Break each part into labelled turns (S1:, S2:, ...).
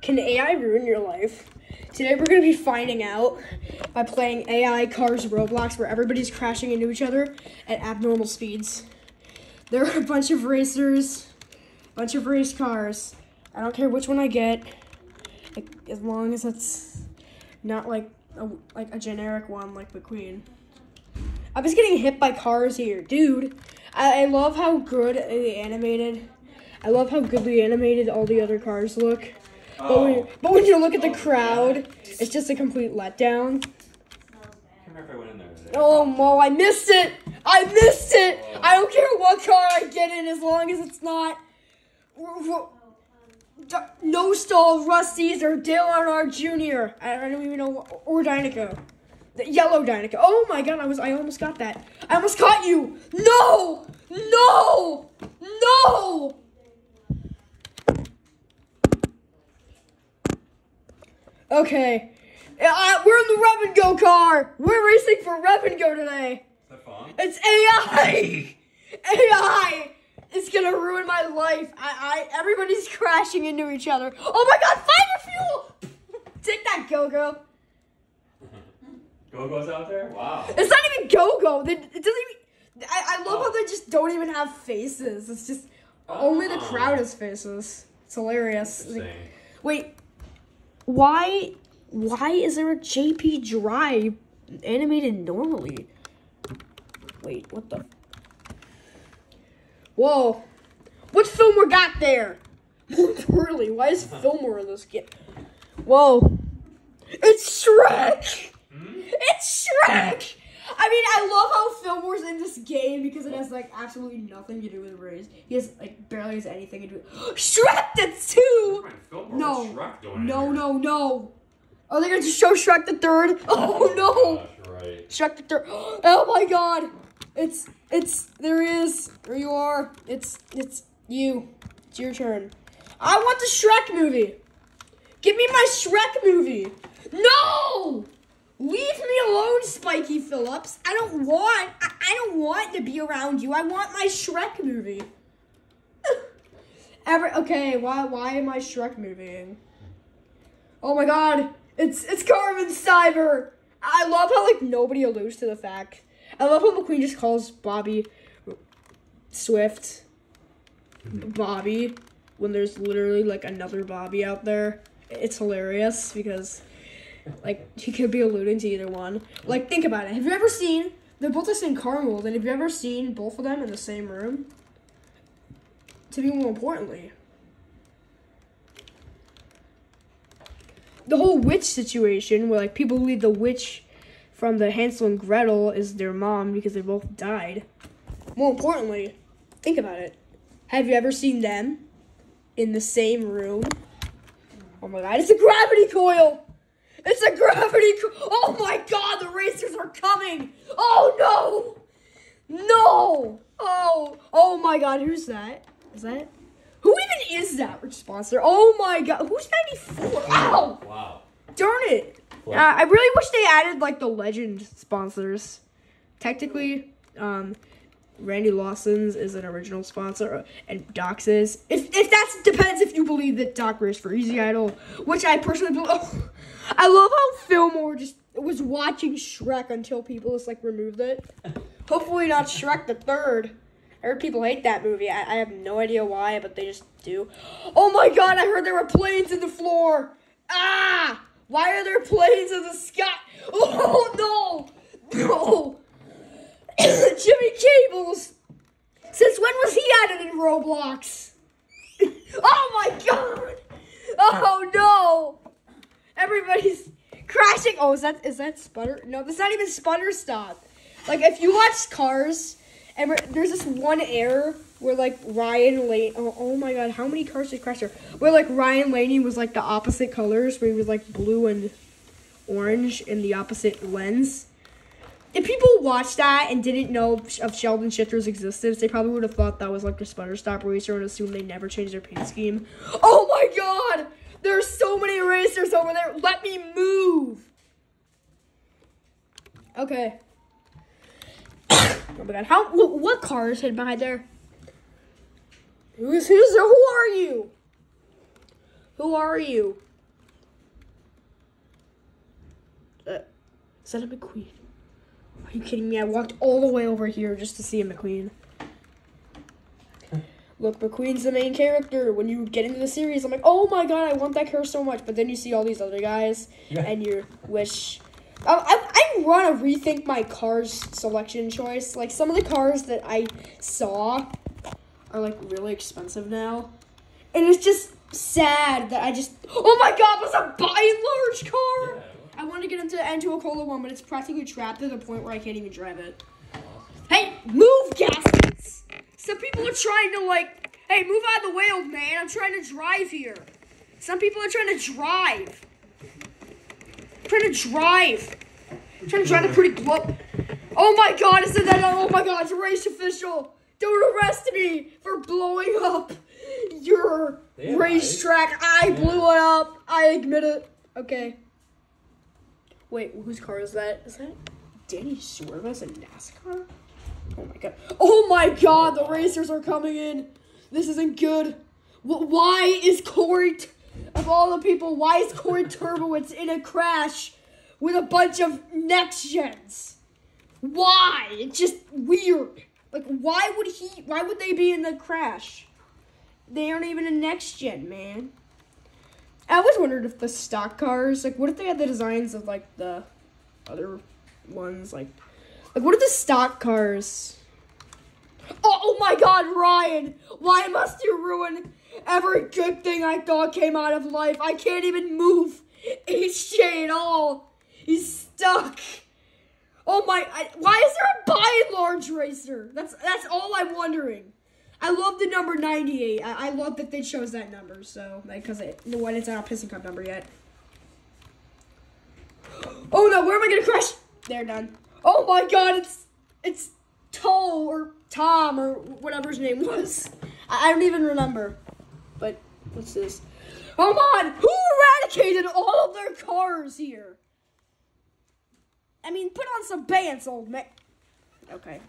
S1: Can AI ruin your life? Today we're gonna be finding out by playing AI Cars Roblox, where everybody's crashing into each other at abnormal speeds. There are a bunch of racers, a bunch of race cars. I don't care which one I get, as long as it's not like a, like a generic one like McQueen. I was getting hit by cars here, dude. I, I love how good the animated. I love how goodly animated all the other cars look. But when, oh. but when you look at the crowd, it's just a complete letdown. Oh, Mo, I missed it! I missed it! I don't care what car I get in as long as it's not. No stall, Rust-eze, or Dale Earnhardt Jr. I don't even know. Or Dinoco. The yellow Dinoco. Oh my god, I was I almost got that. I almost caught you! No! No! No! Okay. Uh, we're in the Rev-N-Go car. We're racing for Rev-N-Go today.
S2: Is that fun?
S1: It's AI. AI. It's gonna ruin my life. I, I, everybody's crashing into each other. Oh my God! Fire fuel. Take that, Go Go.
S2: Go Go's out there? Wow.
S1: It's not even Go Go. It doesn't even. I, I love how they just don't even have faces. It's just only the
S2: Oh.
S1: crowd has faces. It's hilarious. Like, Wait, why why is there a JP Drive animated normally? Wait, what the? Whoa, what's Fillmore got there? More importantly, why is Fillmore in this game? Whoa, it's Shrek. Hmm? It's Shrek. I mean, I love how Fillmore's in this game because it has like absolutely nothing to do with race. He has like barely has anything to do. Shrek, that's two.
S2: Fillmore,
S1: No.
S2: Shrek No,
S1: no,
S2: oh,
S1: no. Are they going to show Shrek the third? Oh no,
S2: Gosh, right.
S1: Shrek the third. Oh my God! It's it's there he is. There you are. It's it's you. It's your turn. I want the Shrek movie. Give me my Shrek movie. No! Leave me alone, Spiky Phillips. I don't want. I, I don't want to be around you. I want my Shrek movie. Ever okay? Why why am I Shrek movieing? Oh my God! It's it's Carmen Cyber. I love how like nobody alludes to the fact. I love how McQueen just calls Bobby Swift Bobby when there's literally like another Bobby out there. It's hilarious because like he could be alluding to either one. Like think about it. Have you ever seen they're both the same car mold, and have you ever seen both of them in the same room? To be more importantly. The whole witch situation where like people believe the witch from the Hansel and Gretel is their mom because they both died. More importantly, think about it. Have you ever seen them in the same room? Oh my god, it's a gravity coil! It's a gravity Oh my god, the racers are coming! Oh no! No! Oh, oh my god, who's that? Is that? Who even is that sponsor? Oh my god, who's 94? Ow!
S2: Wow.
S1: Darn it! Uh, I really wish they added like the legend sponsors. Technically, um, Randy Lawson's is an original sponsor, and Doc's is. If if that depends if you believe that Doc raced for Easy Idle, which I personally believe. I love how Fillmore just was watching Shrek until people just like removed it. Hopefully not Shrek the third. I heard people hate that movie. I, I have no idea why, but they just do. Oh my god, I heard there were planes in the floor. Ah! Why are there planes in the sky? Oh no! No! Jimmy Cables! Since when was he added in Roblox? oh my god! Oh no! Everybody's crashing. Oh, is that is that Sputter? No, that's not even Sputter Stop. Like if you watch Cars, and there's this one error where like Ryan Lane. Oh, oh my god, how many cars did crash there? Where like Ryan Laney was like the opposite colors, where he was like blue and orange in the opposite lens. If people watched that and didn't know of Sheldon Shifter's existence, they probably would have thought that was like a Sputter Stop racer and assumed they never changed their paint scheme. Oh my god! There's so many racers over there. Let me move. Okay. oh my god! How? What, car is hidden behind there? Who's who's there? Who are you? Who are you? Uh, is that a McQueen? Are you kidding me? I walked all the way over here just to see a McQueen. Look, McQueen's the main character. When you get into the series, I'm like, oh my god, I want that character so much. But then you see all these other guys,
S2: Yeah.
S1: and you wish. I, I, I want to rethink my cars selection choice. Like, some of the cars that I saw are, like, really expensive now. And it's just sad that I just. Oh my god, was a Buy n Large car!
S2: Yeah.
S1: I want to get into into a cola one, but it's practically trapped to the point where I can't even drive it. Hey, move, Gask-its! Some people are trying to like, hey, move out of the way, old man. I'm trying to drive here. Some people are trying to drive. trying to drive. trying to drive a pretty blow. Oh my god, is that? Oh my god, it's a race official. Don't arrest me for blowing up your racetrack. I blew it up. I admit it. Okay. Wait, whose car is that? Is that Danny Swervez in NASCAR? Oh my god. Oh my god, the racers are coming in. This isn't good. Why is Corey, of all the people, why is Corey Turbowitz in a crash with a bunch of next gens? Why? It's just weird. Like, why would he, why would they be in the crash? They aren't even a next gen, man. I always wondered if the stock cars, like, what if they had the designs of like the other ones, like, like what if the stock cars? Oh, oh my God, Ryan! Why must you ruin every good thing I thought came out of life? I can't even move HJ at all. He's stuck. Oh my! I, why is there a Buy n Large racer? That's that's all I'm wondering. I love the number 98. I, I love that they chose that number. So, like, because it, when it's not a Piston Cup number yet. Oh no, where am I gonna crash? They're done. Oh my god, it's it's Toe or Tom or whatever his name was. I, I don't even remember. But what's this? Oh, Come on! Who eradicated all of their cars here? I mean, put on some pants, old man. Okay.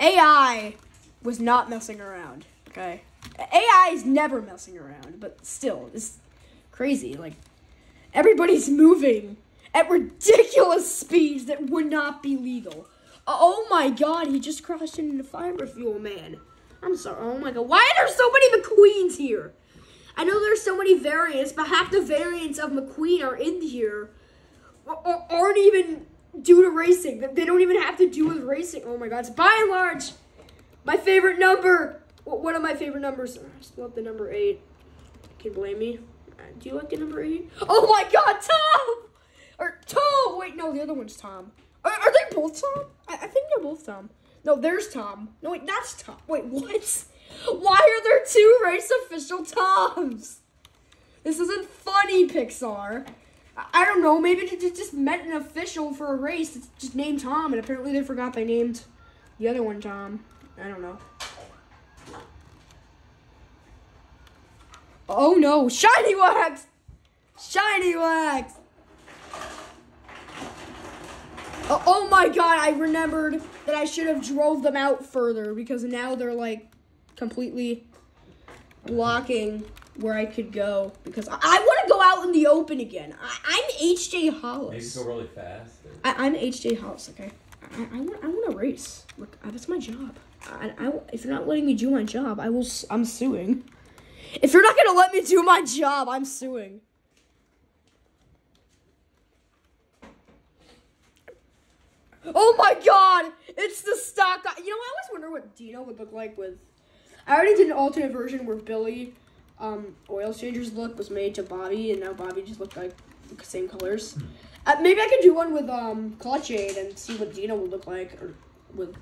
S1: AI was not messing around. Okay. AI is never messing around, but still, it's crazy. Like everybody's moving at ridiculous speeds that would not be legal. Oh my god, he just crashed into Fire Fuel Man. I'm sorry. Oh my god, why are there so many McQueens here? I know there's so many variants, but half the variants of McQueen are in here aren't even due to racing. They don't even have to do with racing. Oh my god, it's by and large my favorite number. One of my favorite numbers. I still the number eight. Can you blame me? Uh, Do you like the number eight? Oh my god, Tom! Or Tom! Wait, no, the other one's Tom. Are, are they both Tom? I, I think they're both Tom. No, there's Tom. No, wait, that's Tom. Wait, what? Why are there two race official Toms? This isn't funny, Pixar. I, don't know. Maybe they just met an official for a race. It's just named Tom, and apparently they forgot they named the other one Tom. I don't know. Oh no, shiny wax! Shiny wax! Oh, oh my god, I remembered that I should have drove them out further because now they're like completely blocking where I could go because I, I want to go out in the open again. I, I'm HJ
S2: Maybe
S1: Hollis.
S2: go really fast. or-
S1: I, I'm HJ Hollis, okay? I, I, want, I want to race. Look, uh, that's my job. I, I, if you're not letting me do my job, I will. I'm suing. If you're not gonna let me do my job, I'm suing. Oh my god! It's the stock. You know, I always wonder what Dino would look like with. I already did an alternate version where Billy, um, oil changer's look was made to Bobby, and now Bobby just looked like the same colors. Uh, maybe I could do one with um Clutch Aid and see what Dino would look like, or with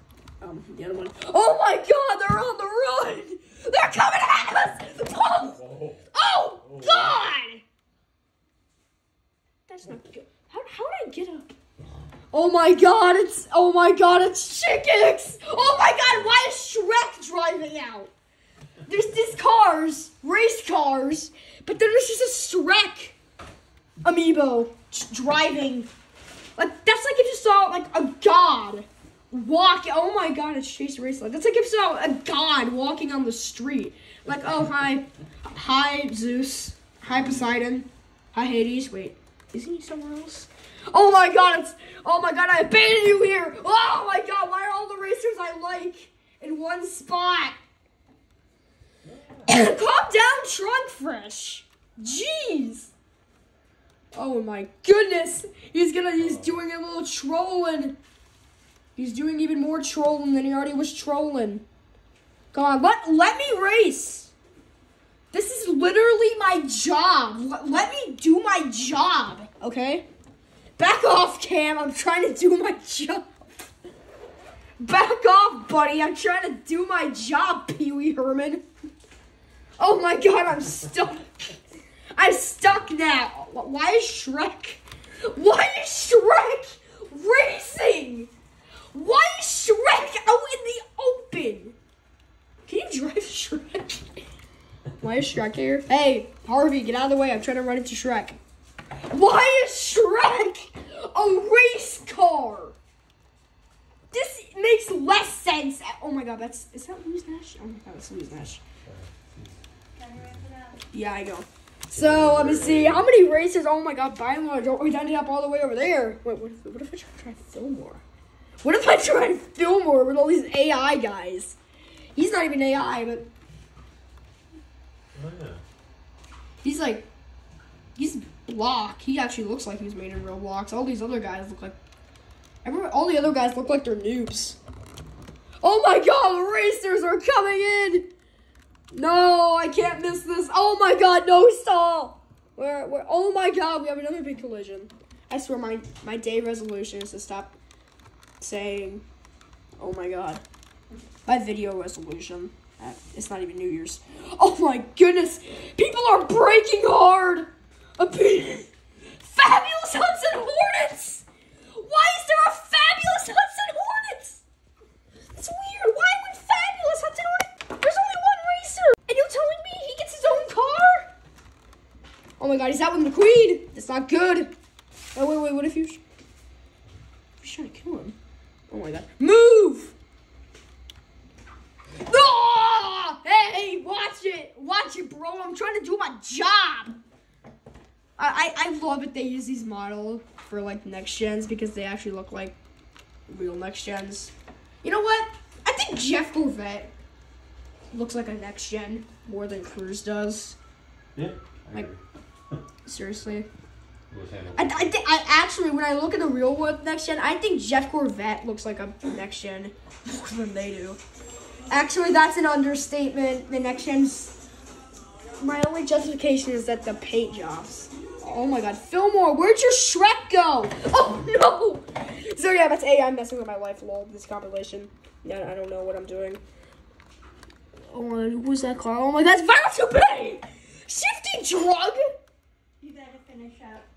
S1: um the other one. Oh my God! They're on the run! They're coming at us! Oh, oh
S2: Oh,
S1: God! That's not good. How how did I get up? Oh my God! It's oh my God! It's Chick Hicks! Oh my God! Why is Shrek driving out? There's these cars, race cars, but then there's just a Shrek amiibo driving. Like that's like if you saw like a god walk. Oh my god, it's Chase Racelott. That's like if you saw a god walking on the street. Like oh hi, Hi Zeus. Hi Poseidon. Hi Hades. Wait, isn't he somewhere else? Oh my god, it's oh my god, I abandoned you here. Oh my god, why are all the racers I like in one spot? Calm down, Trunk Fresh. Jeez. Oh my goodness. He's gonna he's doing a little trolling. He's doing even more trolling than he already was trolling. Come on, let let me race. This is literally my job. Let, let me do my job, okay? Back off, Cam. I'm trying to do my job. Back off, buddy. I'm trying to do my job, Pee Wee Herman. Oh my god, I'm stuck. I'm stuck now. Why is Shrek? Why is Shrek racing? Why is Shrek out in the open? Can you drive Shrek? Why is Shrek here? Hey, Harvey, get out of the way. I'm trying to run into Shrek. Why is Shrek a race car? This makes less sense. Oh my god, that's is that Louise Nash? Oh my god, that's Louise Nash. Yeah, I know. So let me see how many races. Oh my god, by and large, oh, we ended up all the way over there. Wait, what if, what if I try, try to film more? What if I try to film more with all these AI guys? He's not even AI, but
S2: Oh, yeah.
S1: he's like, he's block. He actually looks like he's made in real blocks. All these other guys look like, everyone, all the other guys look like they're noobs. Oh my god, the racers are coming in! No, I can't miss this. Oh my god, no stall! Where, where, oh my god, we have another big collision. I swear my, my day resolution is to stop saying, oh my god. My video resolution. Uh, It's not even New Year's. Oh my goodness! People are breaking hard! A. Fabulous Hudson Hornets! Why is there a Fabulous Hudson Hornets? It's weird. Why would Fabulous Hudson Hornet? There's only one racer! And you're telling me he gets his own car? Oh my god, he's out with McQueen! That's not good. Oh, wait, wait, what if you. He's trying to kill him. Oh my god. Move! Ah! Hey, watch it! Watch it, bro. I'm trying to do my job. I, I, I love it they use these models for like next gens because they actually look like real next gens. You know what? I think Jeff Gorvette looks like a next gen more than Cruz does.
S2: Yeah. I
S1: Like-. Seriously. I, I, I actually, when I look at the real world next gen, I think Jeff Gorvette looks like a next gen more than they do. Actually, that's an understatement. The next gen's. My only justification is that the paint jobs. Oh my god, Fillmore, where'd your Shrek go? Oh no! So yeah, that's A. I'm messing with my life. Lol. This compilation. Yeah, I don't know what I'm doing. Oh, my- who's that car? Oh my, god, that's Viral 2 Shifty drug.
S3: You better finish up.